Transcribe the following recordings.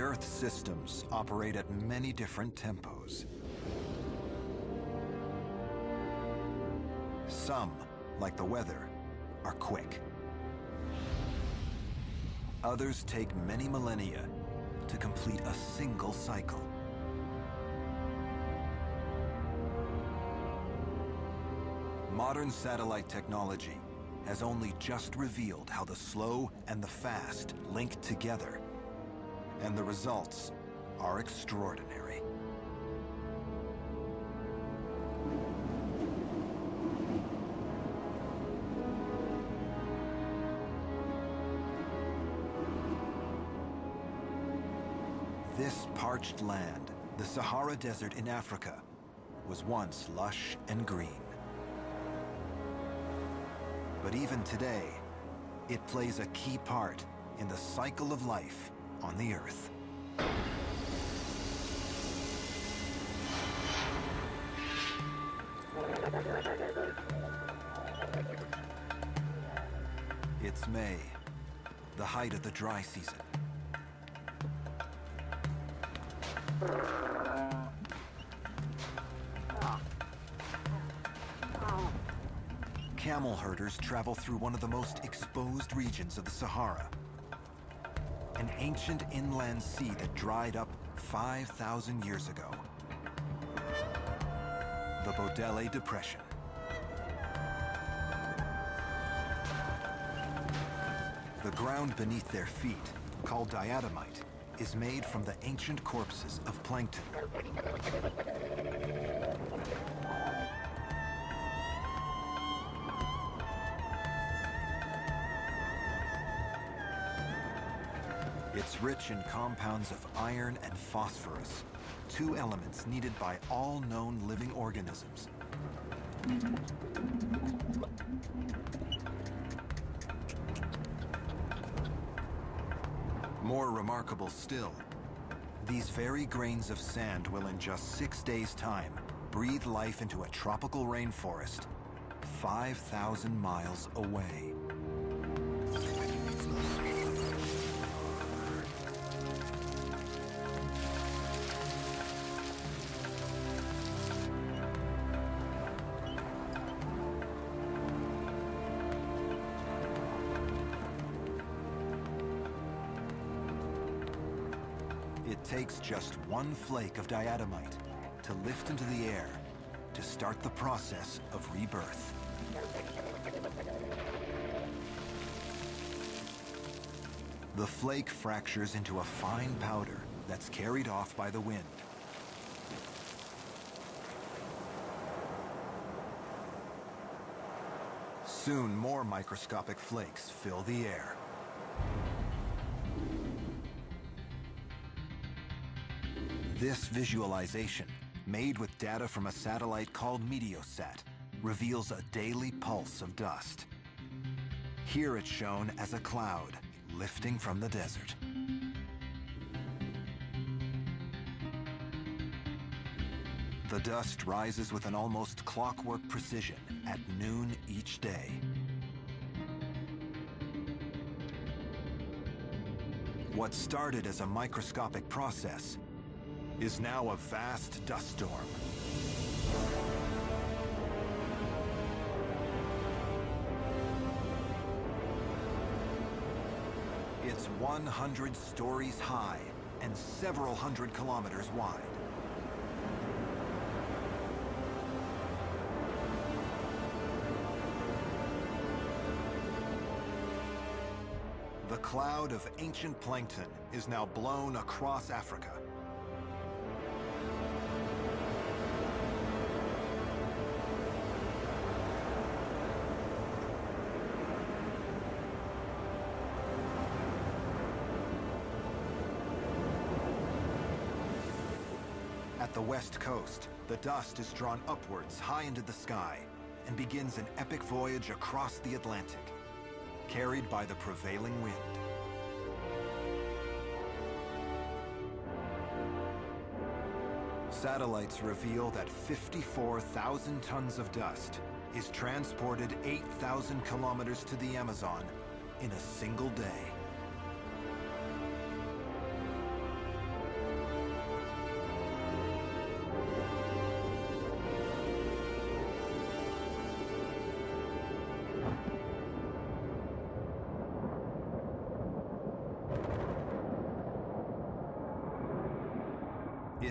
Earth's systems operate at many different tempos. Some, like the weather, are quick. Others take many millennia to complete a single cycle. Modern satellite technology has only just revealed how the slow and the fast link together. And the results are extraordinary. This parched land, the Sahara Desert in Africa, was once lush and green. But even today, it plays a key part in the cycle of life on the Earth. It's May, the height of the dry season. Camel herders travel through one of the most exposed regions of the Sahara. An ancient inland sea that dried up 5,000 years ago. The Bodele Depression. The ground beneath their feet, called diatomite, is made from the ancient corpses of plankton. It's rich in compounds of iron and phosphorus, two elements needed by all known living organisms. More remarkable still, these very grains of sand will in just six days' time breathe life into a tropical rainforest 5,000 miles away. It takes just one flake of diatomite to lift into the air to start the process of rebirth. The flake fractures into a fine powder that's carried off by the wind. Soon more microscopic flakes fill the air. This visualization, made with data from a satellite called Meteosat, reveals a daily pulse of dust. Here it's shown as a cloud lifting from the desert. The dust rises with an almost clockwork precision at noon each day. What started as a microscopic process is now a vast dust storm. It's 100 stories high and several hundred kilometers wide. The cloud of ancient plankton is now blown across Africa. At the west coast, the dust is drawn upwards high into the sky and begins an epic voyage across the Atlantic, carried by the prevailing wind. Satellites reveal that 54,000 tons of dust is transported 8,000 kilometers to the Amazon in a single day.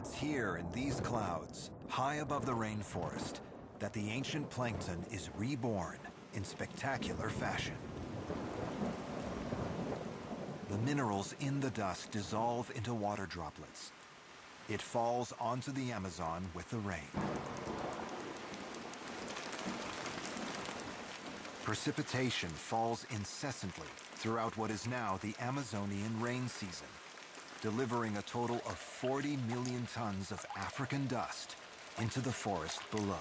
Here in these clouds, high above the rainforest, that the ancient plankton is reborn in spectacular fashion. The minerals in the dust dissolve into water droplets. It falls onto the Amazon with the rain. Precipitation falls incessantly throughout what is now the Amazonian rain season, delivering a total of 40 million tons of African dust into the forest below.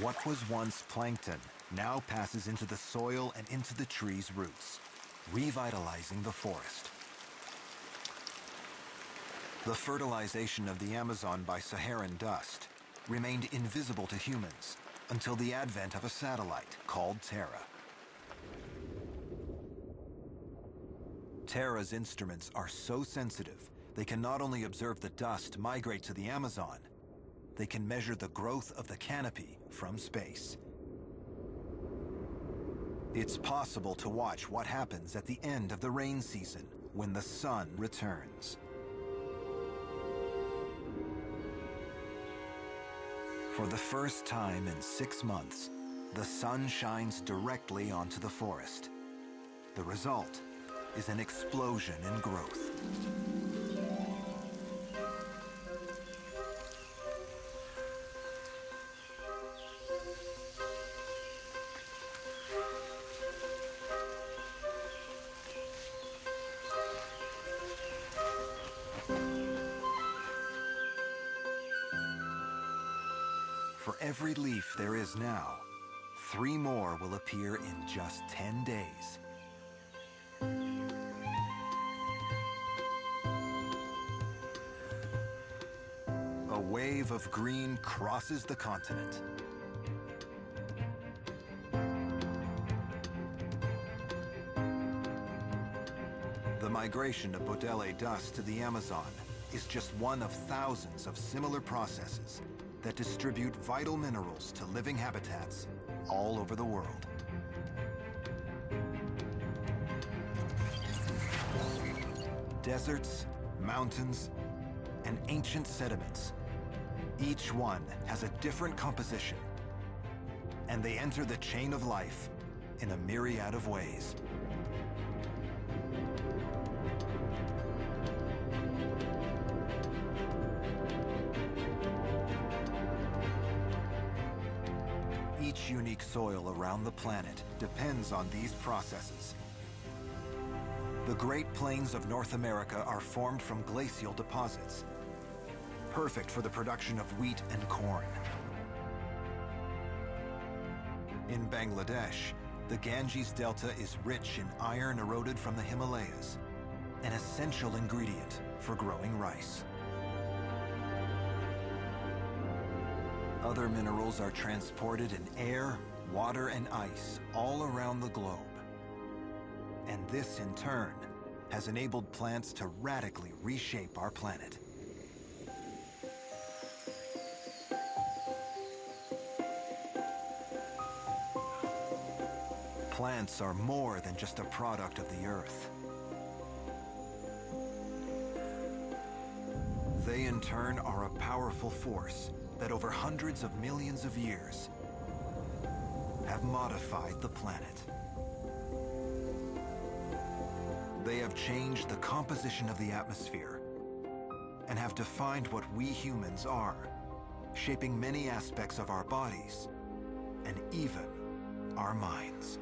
What was once plankton now passes into the soil and into the tree's roots, revitalizing the forest. The fertilization of the Amazon by Saharan dust remained invisible to humans until the advent of a satellite called Terra. Terra's instruments are so sensitive, they can not only observe the dust migrate to the Amazon, they can measure the growth of the canopy from space. It's possible to watch what happens at the end of the rain season when the sun returns. For the first time in six months, the sun shines directly onto the forest. The result is an explosion in growth. Every leaf there is now, three more will appear in just 10 days. A wave of green crosses the continent. The migration of Bodele dust to the Amazon is just one of thousands of similar processes that distribute vital minerals to living habitats all over the world. Deserts, mountains, and ancient sediments. Each one has a different composition, and they enter the chain of life in a myriad of ways. Unique soil around the planet depends on these processes. The Great Plains of North America are formed from glacial deposits, perfect for the production of wheat and corn. In Bangladesh, the Ganges Delta is rich in iron eroded from the Himalayas, an essential ingredient for growing rice. Other minerals are transported in air, water, and ice all around the globe. And this, in turn, has enabled plants to radically reshape our planet. Plants are more than just a product of the earth. They, in turn, are a powerful force that over hundreds of millions of years have modified the planet. They have changed the composition of the atmosphere and have defined what we humans are, shaping many aspects of our bodies and even our minds.